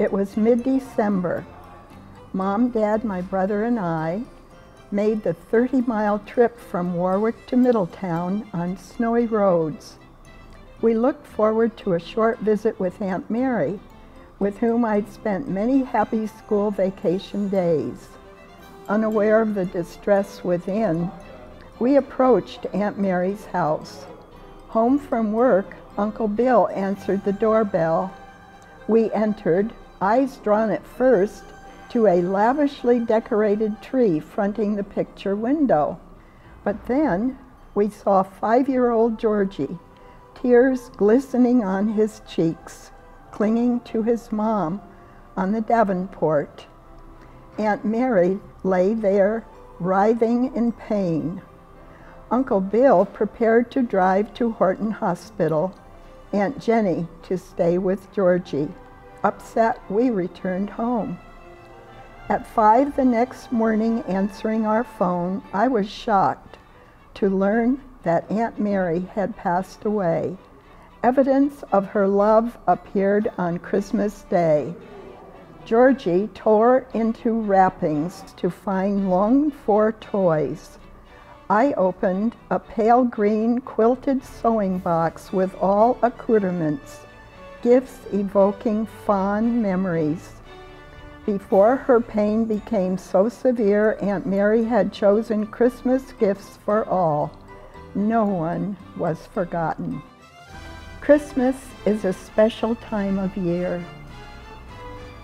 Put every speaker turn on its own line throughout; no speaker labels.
It was mid-December. Mom, Dad, my brother, and I made the 30-mile trip from Warwick to Middletown on snowy roads. We looked forward to a short visit with Aunt Mary, with whom I'd spent many happy school vacation days. Unaware of the distress within, we approached Aunt Mary's house. Home from work, Uncle Bill answered the doorbell. We entered, eyes drawn at first to a lavishly decorated tree fronting the picture window. But then we saw five-year-old Georgie, tears glistening on his cheeks, clinging to his mom on the Davenport. Aunt Mary lay there, writhing in pain. Uncle Bill prepared to drive to Horton Hospital, Aunt Jenny to stay with Georgie. Upset, we returned home. At five the next morning, answering our phone, I was shocked to learn that Aunt Mary had passed away. Evidence of her love appeared on Christmas Day. Georgie tore into wrappings to find longed for toys. I opened a pale green quilted sewing box with all accoutrements, gifts evoking fond memories. Before her pain became so severe, Aunt Mary had chosen Christmas gifts for all. No one was forgotten. Christmas is a special time of year,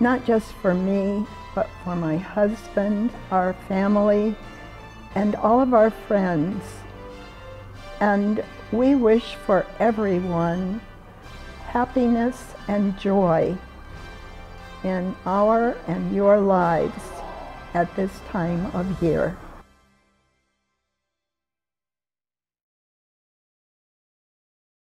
not just for me, but for my husband, our family, and all of our friends. And we wish for everyone happiness and joy in our and your lives at this time of year.